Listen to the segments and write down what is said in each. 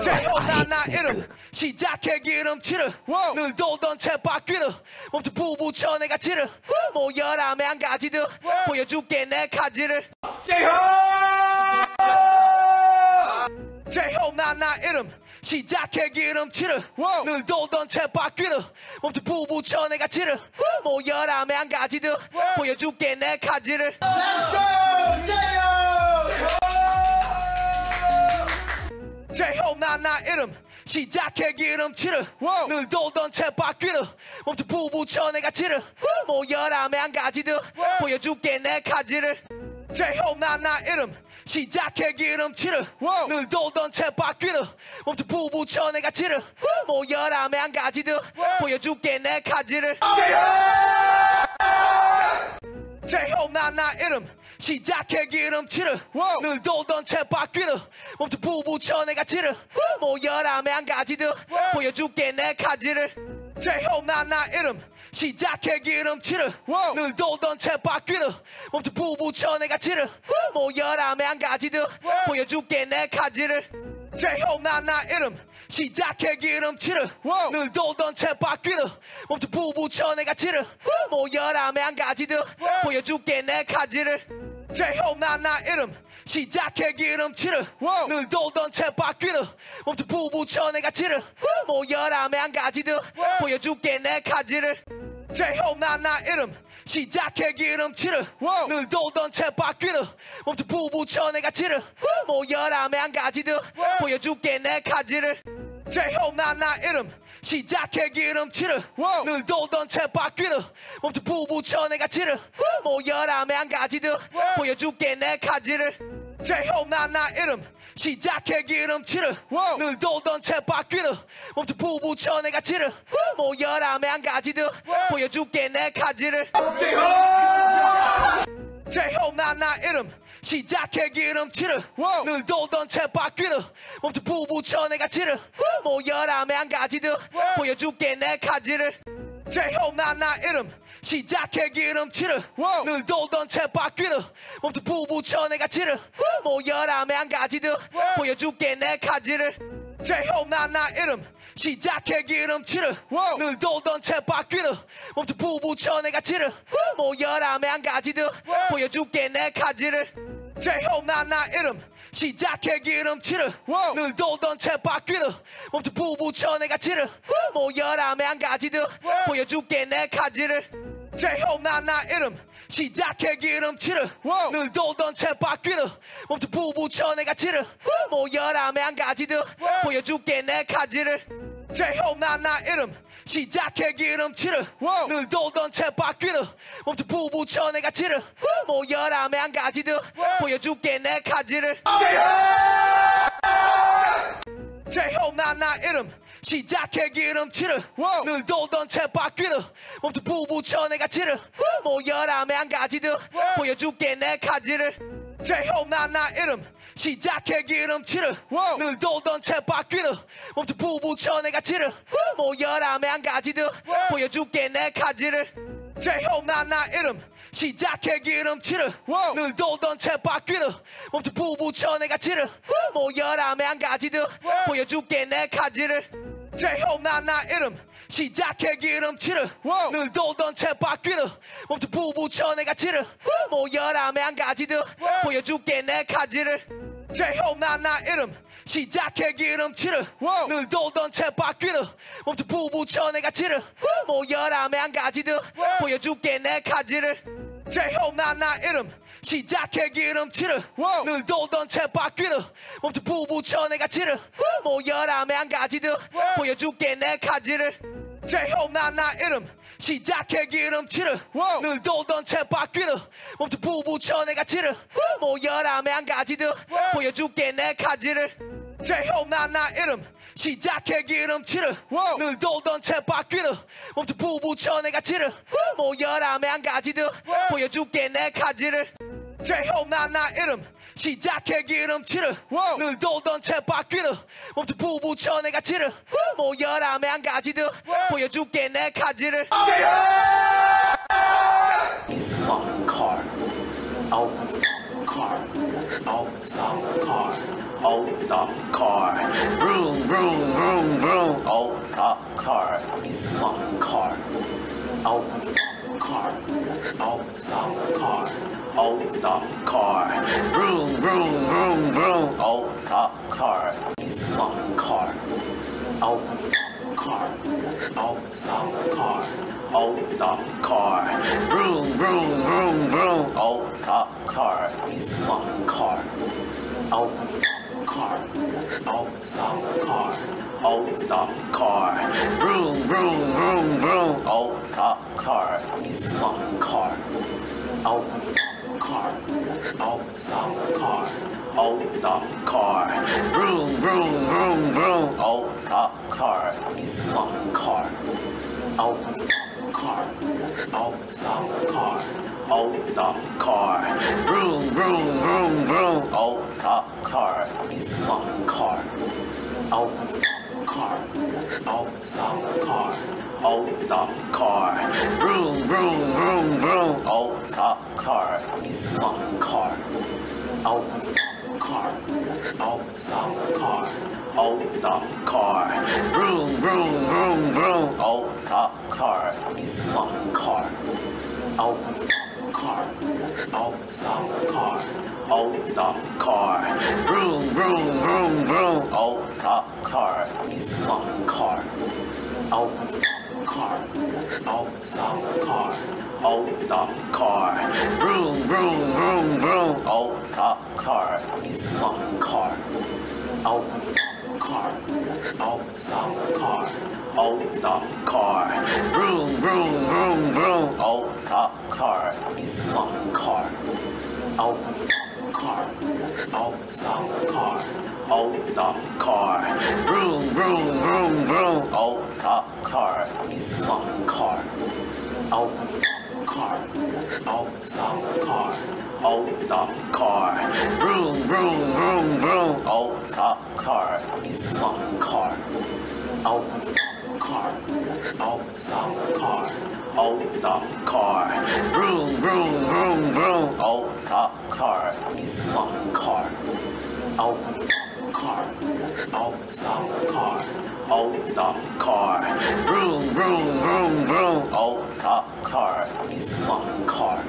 제호 나나 이름 시작해 기름칠을 늘 돌던 채 바퀴를 멈춰 부부쳐 내가 치를 모여라 매한 가지들 보여줄게 내 가지를 제호 나나 이름 시작해 기름칠을. 늘 돌던 채 바퀴를 멈춰 부부쳐 내가 치를. 모여라 매한 가지들 보여줄게 내 가지를. 제호 나나 이름. 시작해 기름칠을. 늘 돌던 채 바퀴를 멈춰 부부쳐 내가 치를. 모여라 매한 가지들 보여줄게 내 가지를. 제호 나나 이름 시작해 기름칠을 늘 돌던 채 바퀴를 멈춰 부부쳐 내가 치를 모여라 매한 가지들. 보여줄게 내 가지를. 제호 나나 이름. 시작해 기름칠을 늘 돌던 채 바퀴를 멈춰 부부쳐 내가 치를 모여라 매한 가지들. 보여줄게 내 가지를 제호 나나 이름 시작해 기름칠을 늘 돌던 채바퀴를 멈춰 부부쳐 내가 치를 모여라 매한 가지들. 보여줄게 내 가지를. 제호 나나 이름 시작해 기름칠을 늘 돌던 채바퀴를 멈춰 부부쳐 내가 치를 모여라 매한 가지들. 보여줄게 내 가지를 제호 나나 이름 시작해 기름칠을 늘 돌던 채바퀴를 멈춰 부부쳐 내가 치를 모여라 매 한 가지들 보여줄게 내 가지를. 제호 나나 이름 시작해 기름칠을 늘 돌던 채바퀴를 멈춰 부부쳐 내가 치를 모여라 매한 가지들 보여줄게 내 가지를 제호 나나 이름 시작해 기름칠을 늘 돌던 채 바퀴를 멈춰 부부쳐 내가 치를 모여라 매 한 가지들 보여줄게 내 가지를. 제호 나나 이름 시작해 기름칠을 늘 돌던 채 바퀴를 멈춰 부부쳐 내가 치를 모여라 매 한 가지들 보여줄게 내 가지를. 제호 나나 이름 시작해 기름칠을 늘 돌던 채바퀴를 멈춰 부부쳐 내가 치를 모여라 매한 가지들 보여줄게 내 가지를. 제호 나나 이름 시작해 기름칠을 늘 돌던 채바퀴를 멈춰 부부쳐 내가 치를 모여라 매한 가지들 보여줄게 내 가지를 제호 나나 이름. 시작해 기름칠을 늘 돌던 채바퀴를 멈춰 부부쳐 내가 치를 모여라 매 한 가지들 보여줄게 내 가지를. 제호 나나 이름. 시작해 기름칠을 늘 돌던 채바퀴를 멈춰 부부쳐 내가 치를 모여라 매 한 가지들 보여줄게 내 가지를 제호 나나 이름 시작해 기름칠을 늘 돌던 채바퀴를 멈춰 부부쳐 내가 치를 모여라 매 한 가지들 보여줄게 내 가지를. 제호 나나 이름 시작해 기름칠을 늘 돌던 채바퀴를 멈춰 부부쳐 내가 치를 모여라 매 한 가지들 보여줄게 내 가지를 제호 나나 이름 시작해 기름칠을 늘 돌던 채바퀴를 멈춰 부부쳐 내가 치를 모여라 매한 가지들 보여줄게 내 가지를. 제호 나나 이름 시작해 기름칠을 늘 돌던 채바퀴를 멈춰 부부쳐 내가 치를 모여라 매한 가지들 보여줄게 내 가지를 제호 나나 이름 시작해 기름칠을 늘 돌던 채바퀴를 멈춰 부부쳐 내가 치를 모여라 매한 가지들 보여줄게 내 가지를. 제호 나나 이름 시작해 기름칠을 늘 돌던 채바퀴를 멈춰 부부쳐 내가 치를 모여라 매한 가지들 보여줄게 내 가지를 제호 나나 이름 시작해 기름칠을 늘 돌던 채 바퀴를 멈춰 부부쳐 내가 치를 모여라 매한 가지들 보여줄게 내 가지를 제호 나나 이름 시작해 기름칠을 늘 돌던 채 바퀴를 멈춰 부부쳐 내가 치를 모여라 매한 가지들. 보여줄게 내 가지를. 제호 나나 이름 시작해 기름칠을 늘 돌던 채 바퀴를 멈춰 부부쳐 내가 치를 모여라 매한가지들. 보여줄게 내 가치를 J-Hope 나의 이름. 시작해 기름칠을 늘 돌던 쳇바퀴를 멈춰 부부쳐 내가 치를 모여라 매한가지들 보여줄게 내 가치를. J-Hope 나의 이름. 시작해 기름칠을 와우. 늘 돌던 쳇바퀴를 멈춰 부부쳐 내가 치를 모여라 매한가지들 보여줄게 내 가치를. Some car, oh some car, oh some car, oh some car, broom broom broom broom, oh some car, some car, oh some car, oh some car, oh some car, broom broom broom broom, oh some car, some car, oh some car, oh car. Oh, some car. Oh, broom, broom, broom, broom. Oh, some car. Some car. Oh, some car. Oh, some car. Oh, some car. Broom, broom, broom, broom. Oh, some car. Some car. Oh, some car. Oh, some car. Oh, some car. Broom, broom, broom, broom. Oh, some car. Some car. Oh, some car. Oh, some car. Oh, some car. Broom, broom, broom, broom. Oh, some car. Some car. Oh, some car. Oh, some car. Old awesome car. Broom, broom, broom, broom. Old Awesome car. Awesome car. Old Awesome car. old Awesome car. old Awesome car. Broom, broom, broom, broom. Old Awesome car. Awesome car. Old Awesome car. old Awesome car. old Awesome car. Broom, broom, broom, broom. Old Awesome car. Awesome car. Awesome car car. Oh, some car. Oh, some car. Broom, broom, broom, broom. Oh, some car. Some car. Oh, some car. Oh, some car. Oh, some car. Broom, broom, broom, broom. Oh, some car. Some car. Oh, some car. Oh, some car. Oh, some car. Broom, broom, broom, broom. Oh, some car. Some car. Oh, some car. Oh, some car. Oh, some car. Broom, broom, broom, broom. Oh, some car. Some car. Oh, some car. Oh, some car. Oh, some car. Broom, broom, broom, broom. Oh, some car. Some car. Oh, some car. Oh, some car. Oh, some car. Broom, broom, broom, broom. Oh, some car. Some car.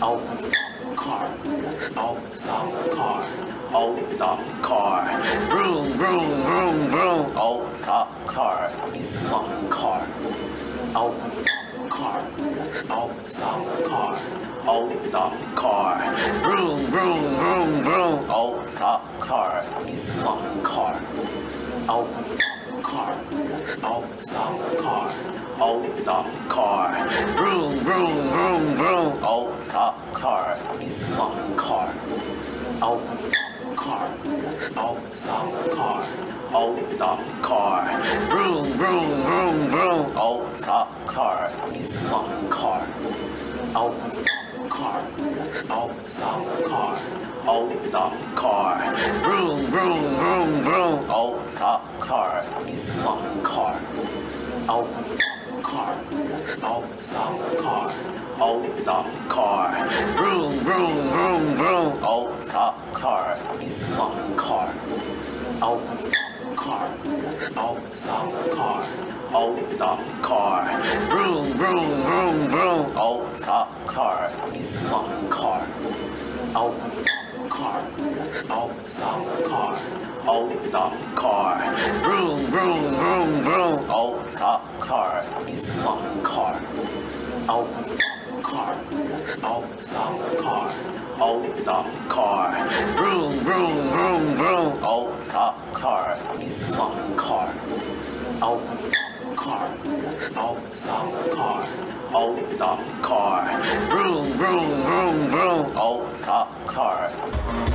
Oh, some car. Oh, some car old oh, car. Broom, broom, broom, broom. Old oh, car. Sock car. Old oh, car. Old car. Old car. Broom, broom, broom, broom. Old car. Sock car. Old car. Old car. Old car. Broom, broom, broom, broom. Old car. Sock car. Old Oh, some car. Oh, some car. Broom, broom, broom, broom. Oh, some car. Some car. Oh, some car. Oh, some car. Oh, some car. Broom, broom, broom, broom. Oh, some car. Some car. Oh, some car. Oh, some car old soft car. broom, broom, broom, broom. Old soft car. Soft car. Old soft car. Old soft car. Old soft car. broom, broom, broom, broom. Old soft car. Soft car. Old soft car. Old soft car. Old soft car. broom, broom, broom, broom. Old soft car. Soft car. Old soft car. Oh, some car. Oh, some car. Broom, broom, broom, broom. Oh, some car. Some car. Oh, some car. Oh, some car. Oh, some car. Broom, broom, broom, broom. Oh, some car.